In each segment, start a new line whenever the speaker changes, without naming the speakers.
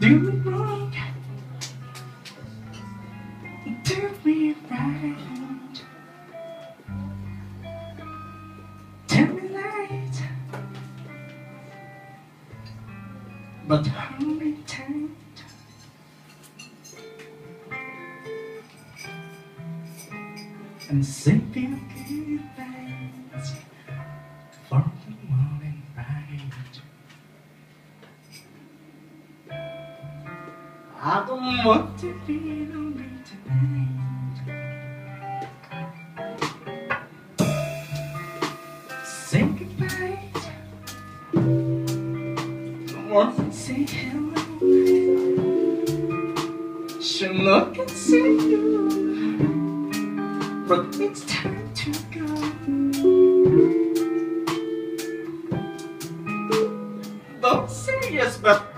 Do me wrong. Do me mm. right. Tell me light. But hold me tight And simply again. don't want to be lonely tonight. Say goodbye. Say hello. She'll look and say you. But it's time to go. Don't say yes, but.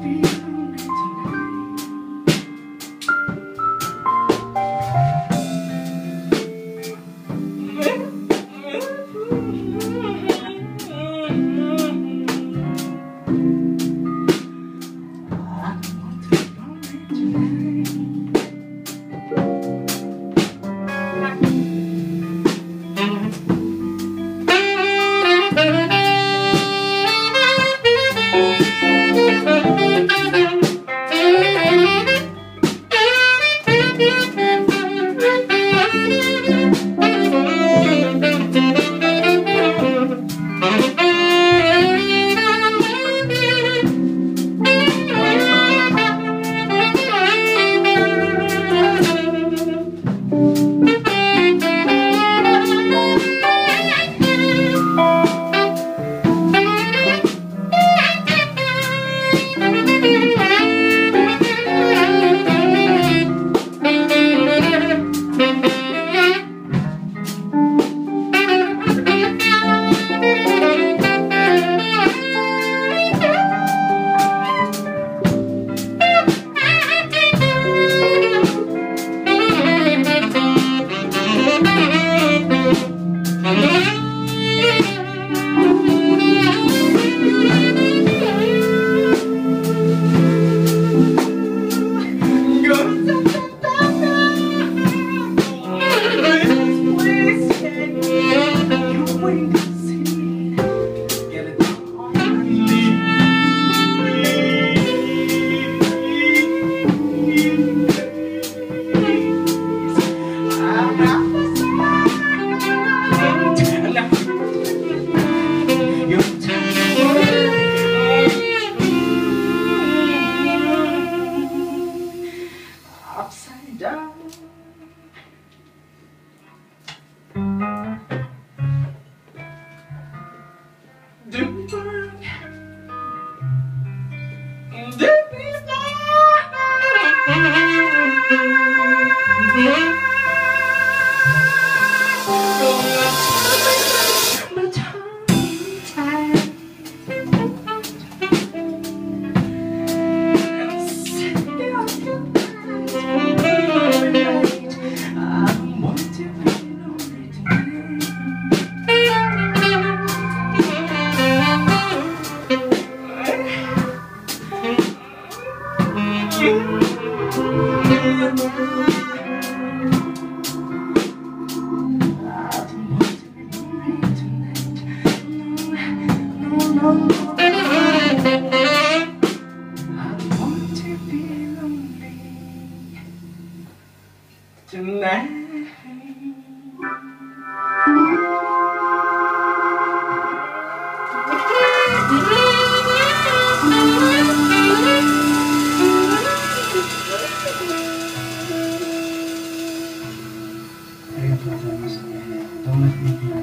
feet. die. Do Tonight Don't let me be.